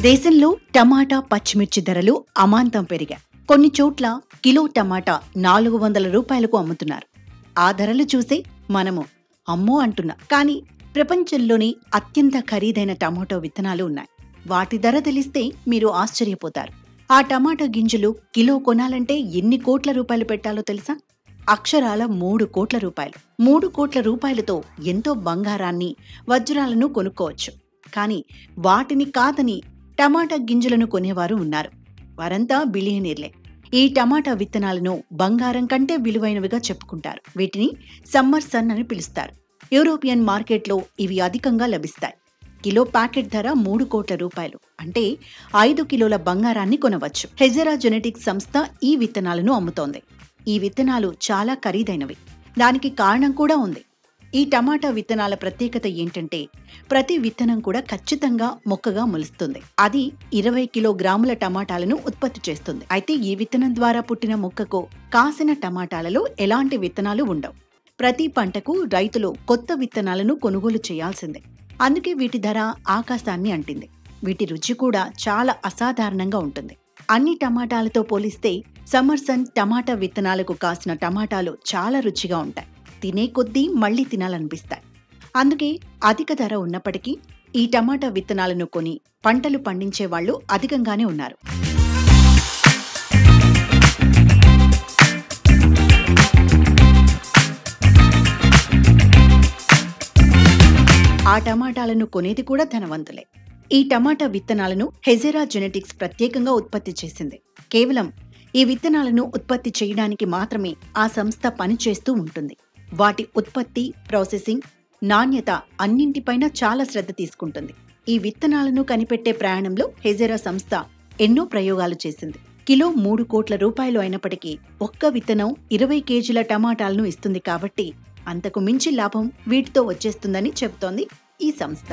దేశంలో టమాటా పచ్చిమిర్చి ధరలు అమాంతం పెరిగాయి. కొన్ని చోట్ల కిలో టమాటా నాలుగు వందల రూపాయలకు అమ్ముతున్నారు. ఆ ధరలు చూసి మనము అమ్మో అంటున్నా. కానీ ప్రపంచంలోని అత్యంత ఖరీదైన టమాటో విత్తనాలు ఉన్నాయి. వాటి ధర తెలిస్తే మీరు ఆశ్చర్యపోతారు. ఆ టమాటా గింజలు కిలో కొనాలంటే ఎన్ని కోట్ల రూపాయలు పెట్టాలో తెలుసా? అక్షరాల మూడు కోట్ల రూపాయలు. మూడు కోట్ల రూపాయలతో ఎంతో బంగారాన్ని వజ్రాలను కొనుక్కోవచ్చు. కానీ వాటిని కాదని టమాటా గింజలను కొనేవారు ఉన్నారు. వారంతా బిలియనీర్లే. ఈ టమాటా విత్తనాలను బంగారం కంటే విలువైనవిగా చెప్పుకుంటారు. వీటిని సమ్మర్ సన్ అని పిలుస్తారు. యూరోపియన్ మార్కెట్లో ఇవి అధికంగా లభిస్తాయి. కిలో ప్యాకెట్ ధర మూడు కోట్ల రూపాయలు. అంటే ఐదు కిలోల బంగారాన్ని కొనవచ్చు. హెజెరా జెనెటిక్స్ సంస్థ ఈ విత్తనాలను అమ్ముతోంది. ఈ విత్తనాలు చాలా ఖరీదైనవి. దానికి కారణం కూడా ఉంది. ఈ టమాటా విత్తనాల ప్రత్యేకత ఏంటంటే ప్రతి విత్తనం కూడా ఖచ్చితంగా మొక్కగా మొలుస్తుంది. అది ఇరవై కిలోగ్రాముల టమాటాలను ఉత్పత్తి చేస్తుంది. అయితే ఈ విత్తనం ద్వారా పుట్టిన మొక్కకు కాసిన టమాటాలలో ఎలాంటి విత్తనాలు ఉండవు. ప్రతి పంటకు రైతులు కొత్త విత్తనాలను కొనుగోలు చేయాల్సిందే. అందుకే వీటి ధర ఆకాశాన్ని అంటింది. వీటి రుచి కూడా చాలా అసాధారణంగా ఉంటుంది. అన్ని టమాటాలతో పోలిస్తే సమర్సన్ టమాటా విత్తనాలకు కాసిన టమాటాలు చాలా రుచిగా ఉంటాయి. తినే కొద్దీ మళ్ళీ తినాలనిపిస్తాయి. అందుకే అధిక ధర ఉన్నప్పటికీ ఈ టమాటా విత్తనాలను కొని పంటలు పండించే వాళ్ళు అధికంగానే ఉన్నారు. ఆ టమాటాలను కొనేది కూడా ధనవంతులే. ఈ టమాటా విత్తనాలను హెజెరా జెనెటిక్స్ ప్రత్యేకంగా ఉత్పత్తి చేసింది. కేవలం ఈ విత్తనాలను ఉత్పత్తి చేయడానికి మాత్రమే ఆ సంస్థ పనిచేస్తూ ఉంటుంది. వాటి ఉత్పత్తి ప్రాసెసింగ్ నాణ్యత అన్నింటిపైన చాలా శ్రద్ధ తీసుకుంటుంది. ఈ విత్తనాలను కనిపెట్టే ప్రయాణంలో హెజెరా సంస్థ ఎన్నో ప్రయోగాలు చేసింది. కిలో మూడు కోట్ల రూపాయలు అయినప్పటికీ ఒక్క విత్తనం ఇరవై కేజీల టమాటాలను ఇస్తుంది కాబట్టి అంతకు మించి లాభం వీటితో వచ్చేస్తుందని చెబుతోంది ఈ సంస్థ.